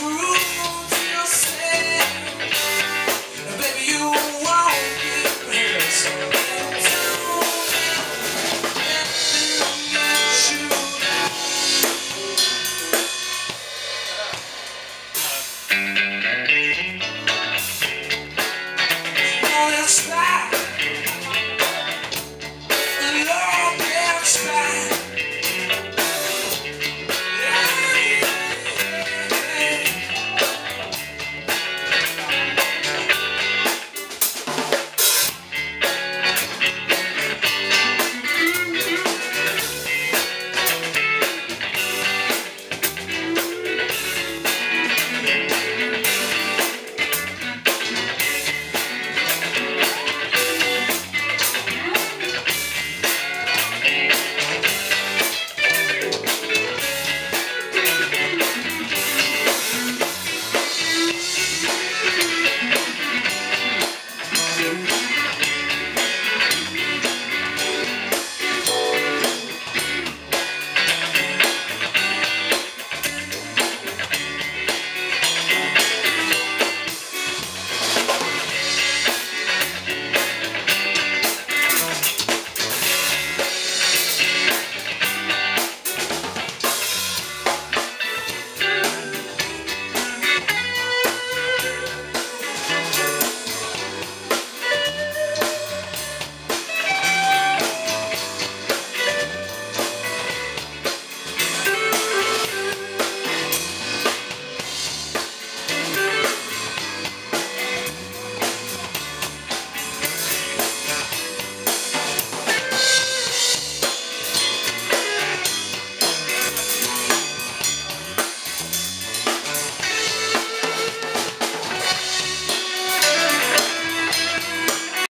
through.